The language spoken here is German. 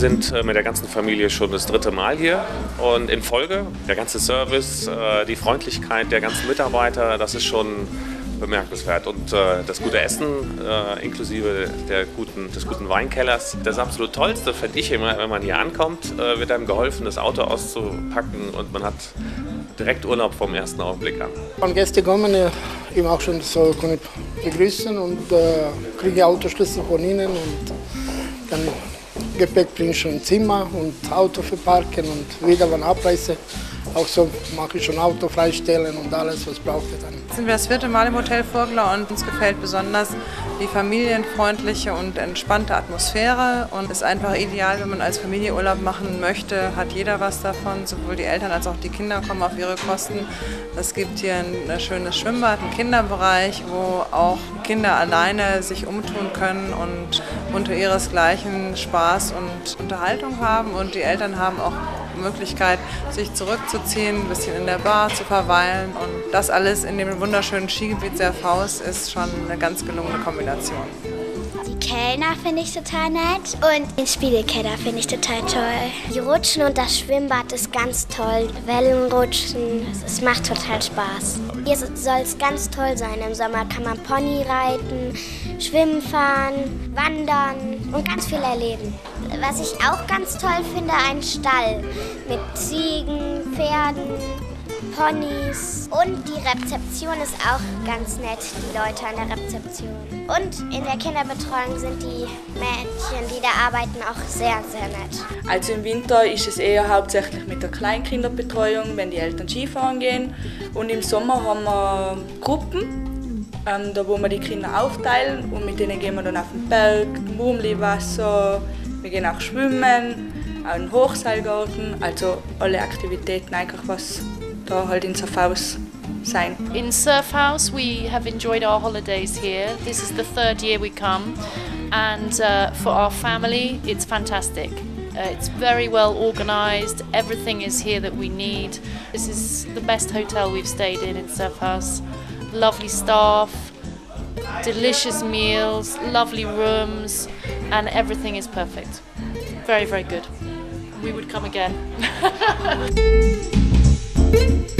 sind äh, mit der ganzen Familie schon das dritte Mal hier und in Folge der ganze Service, äh, die Freundlichkeit der ganzen Mitarbeiter, das ist schon bemerkenswert. Und äh, das gute Essen, inklusive der guten, des guten Weinkellers, das absolut Tollste finde ich immer, wenn man hier ankommt, wird einem geholfen, das Auto auszupacken und man hat direkt Urlaub vom ersten Augenblick an. Wenn Gäste kommen, eben auch schon so begrüßen und kriege Autoschlüssel von ihnen und dann Gepäck bringe ich schon ins Zimmer und Auto verparken und wieder, wenn abreise, auch so mache ich schon Auto freistellen und alles, was braucht ihr dann. Sind wir das vierte Mal im Hotel Vogler und uns gefällt besonders die familienfreundliche und entspannte Atmosphäre und ist einfach ideal, wenn man als Familie Urlaub machen möchte, hat jeder was davon, sowohl die Eltern als auch die Kinder kommen auf ihre Kosten. Es gibt hier ein schönes Schwimmbad, einen Kinderbereich, wo auch Kinder alleine sich umtun können und unter ihresgleichen Spaß und Unterhaltung haben und die Eltern haben auch Möglichkeit, sich zurückzuziehen, ein bisschen in der Bar zu verweilen. Und das alles in dem wunderschönen Skigebiet Serfaus ist schon eine ganz gelungene Kombination. Kellner finde ich total nett und den Spiegelkeller finde ich total toll. Die Rutschen und das Schwimmbad ist ganz toll. Wellenrutschen, es macht total Spaß. Hier soll es ganz toll sein. Im Sommer kann man Pony reiten, schwimmen fahren, wandern und ganz viel erleben. Was ich auch ganz toll finde, ein Stall mit Ziegen, Pferden, Ponys und die Rezeption ist auch ganz nett, die Leute an der Rezeption. Und in der Kinderbetreuung sind die Mädchen, die da arbeiten, auch sehr, sehr nett. Also im Winter ist es eher hauptsächlich mit der Kleinkinderbetreuung, wenn die Eltern Skifahren gehen. Und im Sommer haben wir Gruppen, ähm, da wo wir die Kinder aufteilen und mit denen gehen wir dann auf den Berg, Murmliwasser, wir gehen auch schwimmen, einen Hochseilgarten, also alle Aktivitäten eigentlich was da halt in Surfhaus sein. In Surfhouse we have enjoyed our holidays here. This is the third year we come and uh, for our family it's fantastic. Uh, it's very well organized. Everything is here that we need. This is the best hotel we've stayed in in Surfhouse. Lovely staff, delicious meals, lovely rooms, and everything is perfect. Very, very good. We would come again. Thank you.